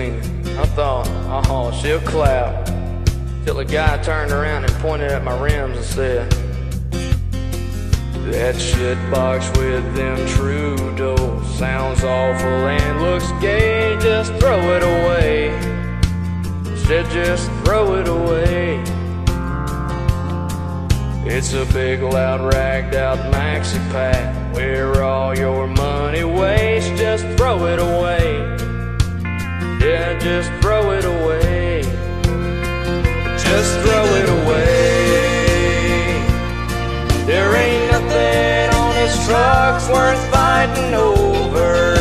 cleaning. I thought, oh, she'll clap. Till a guy turned around and pointed at my rims and said, That shit box with them Trudeau sounds awful and looks gay. Just throw it away. Said, just throw it away. It's a big, loud, ragged out maxi pack where all your just throw it away. Just throw it away. There ain't nothing on this truck's worth fighting over.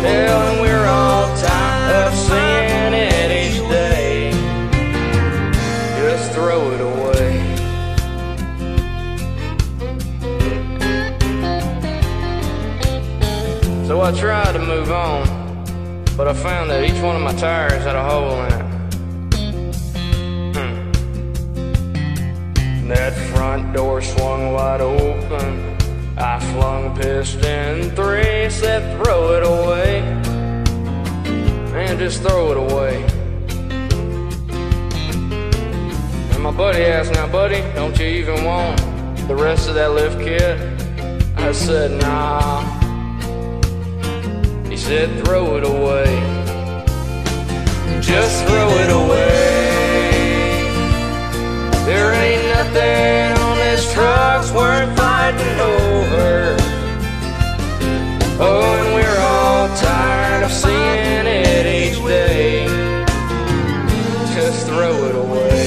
Hell, and we're all tired of seeing it each day. Just throw it away. So I tried to move on, but I found that each one of my tires had a hole in it. Hmm. That front door swung wide open. I flung piston three, said throw it away. Man, just throw it away. And my buddy asked, now buddy, don't you even want the rest of that lift kit? I said, nah. Said, throw it away. Just throw it away. There ain't nothing on this truck's worth fighting over. Oh, and we're all tired of seeing it each day. Just throw it away.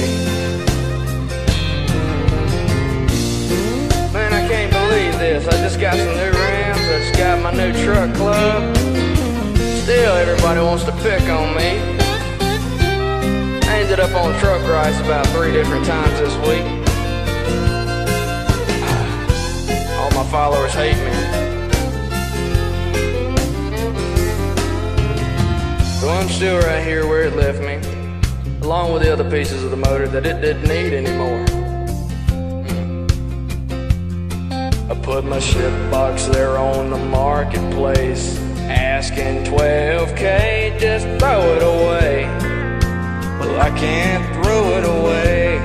Man, I can't believe this. I just got some new rims. I just got my new truck club. Everybody wants to pick on me. I ended up on truck rides about three different times this week. All my followers hate me. So I'm still right here where it left me, along with the other pieces of the motor that it didn't need anymore. I put my ship box there on the marketplace, asking 12k, just throw it away. Well, I can't throw it away.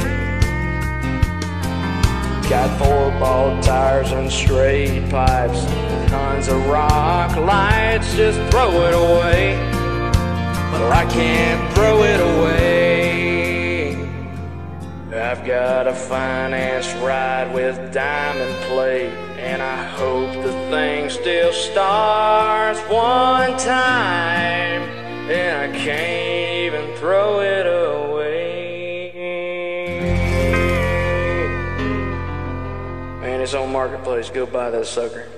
Got four ball tires and straight pipes, tons of rock lights, just throw it away. Well, I can't throw it away. I've got a finance ride with diamond plate, and I hope the thing still starts one time, and I can't even throw it away. Man, it's on Marketplace. Go buy that sucker.